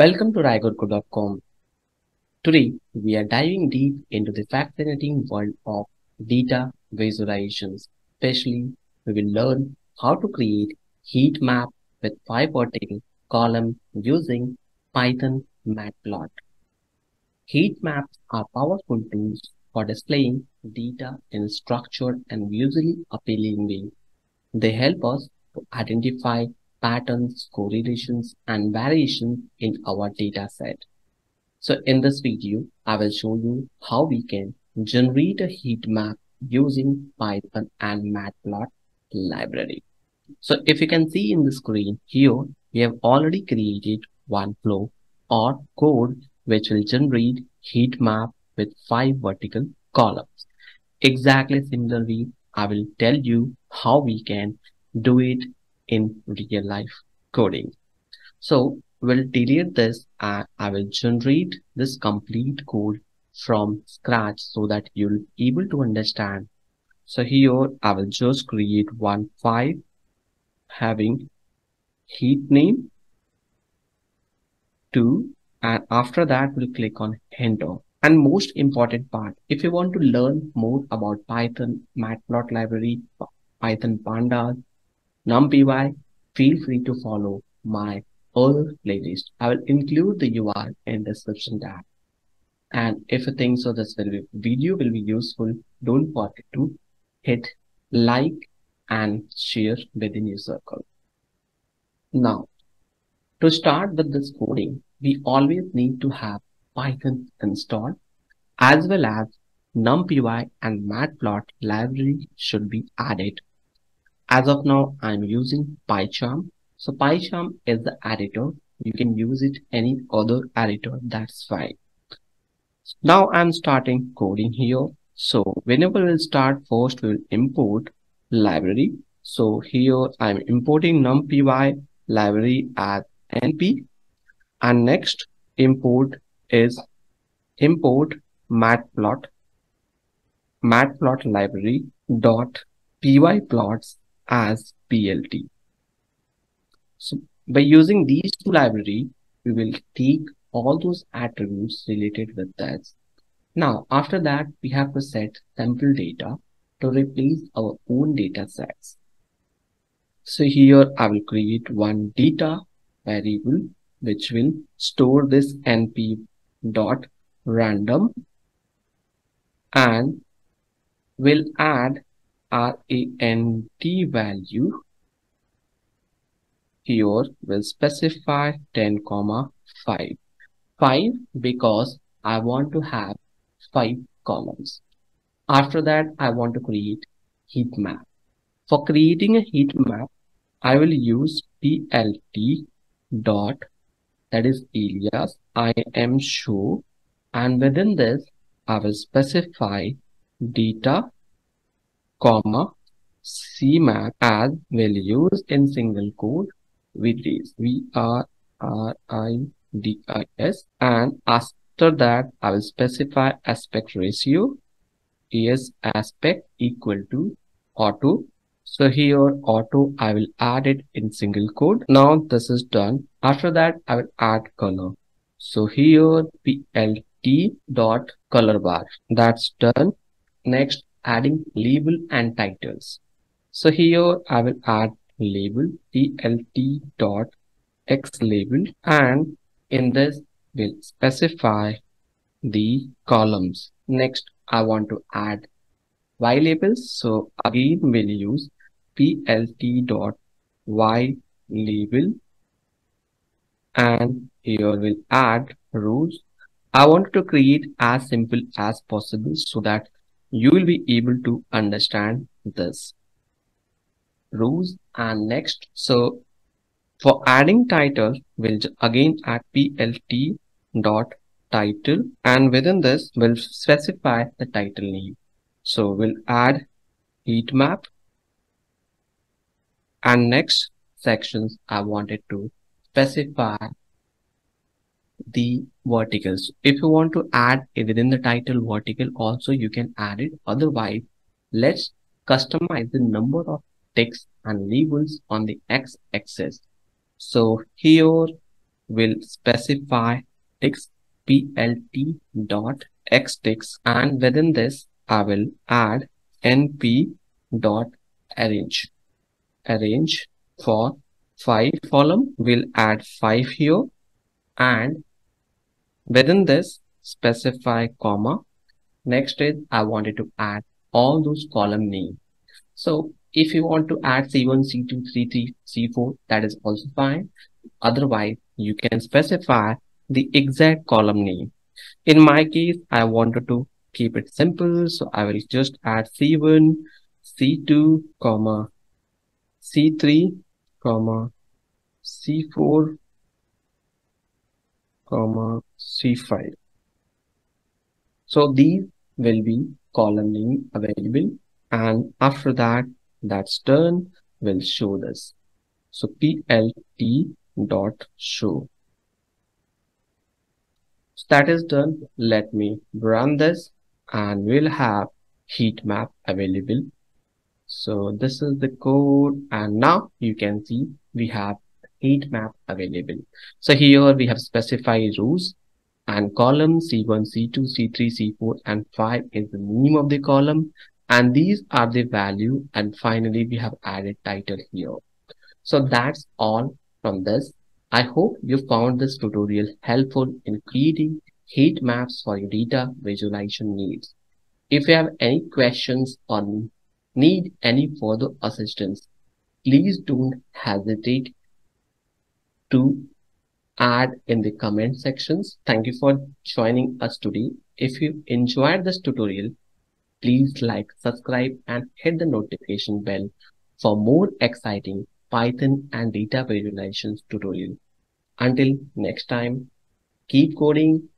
Welcome to RaiGurukul.com. Today, we are diving deep into the fascinating world of data visualizations. Especially, we will learn how to create heat map with five vertical column using Python Matplot. Heat maps are powerful tools for displaying data in a structured and visually appealing way. They help us to identify patterns, correlations, and variations in our data set. So in this video, I will show you how we can generate a heat map using Python and Matplot library. So if you can see in the screen here, we have already created one flow or code which will generate heat map with five vertical columns. Exactly similarly, I will tell you how we can do it in real life coding. So we'll delete this and I will generate this complete code from scratch so that you'll able to understand. So here I will just create one file having heat name 2 and after that we'll click on enter and most important part if you want to learn more about python matplot library python pandas NumPy, feel free to follow my other playlist. I will include the URL in the description tab. And if you think so this video will be useful, don't forget to hit like and share within your circle. Now, to start with this coding, we always need to have Python installed as well as NumPy and Matplot library should be added as of now, I'm using PyCharm. So PyCharm is the editor. You can use it any other editor. That's fine. Now I'm starting coding here. So whenever we'll start first, we'll import library. So here I'm importing NumPy library as np and next import is import matplot matplot library dot pyplots as PLT. So by using these two library, we will take all those attributes related with that. Now, after that, we have to set sample data to replace our own data sets. So here I will create one data variable which will store this np dot random and will add rand value here will specify 10 comma 5 5 because I want to have 5 columns. After that I want to create heat map. For creating a heat map I will use plt dot that is alias I am show and within this I will specify data comma cmap as values in single quote with this v r r i d i s and after that i will specify aspect ratio is aspect equal to auto. So here auto i will add it in single quote. Now this is done. After that i will add color. So here plt dot color bar. That's done. Next adding label and titles. So here I will add label plt dot x label and in this will specify the columns. Next I want to add y labels. So again we'll use plt dot y label and here we'll add rows. I want to create as simple as possible so that you will be able to understand this. Rules and next. So for adding title we'll again add plt dot title and within this we'll specify the title name. So we'll add heat map. And next sections i wanted to specify the verticals. If you want to add within the title vertical also you can add it. Otherwise, let's customize the number of text and labels on the x-axis. So here we'll specify ticks plt dot x xticks and within this I will add np dot arrange arrange for 5 column We'll add 5 here and within this specify comma next is I wanted to add all those column name. So if you want to add c1 c2 c3 c4 that is also fine. Otherwise you can specify the exact column name. In my case I wanted to keep it simple so I will just add c1 c2 comma c3 comma c4 comma c5 so these will be column name available and after that that's done will show this. So plt dot show. So that is done. Let me run this and we'll have heat map available. So this is the code and now you can see we have heat map available. So here we have specified rows and column C1, C2, C3, C4 and 5 is the name of the column and these are the value and finally we have added title here. So that's all from this. I hope you found this tutorial helpful in creating heat maps for your data visualization needs. If you have any questions or need any further assistance, please don't hesitate to add in the comment sections. Thank you for joining us today. If you enjoyed this tutorial, please like, subscribe and hit the notification bell for more exciting Python and data visualizations tutorial. Until next time, keep coding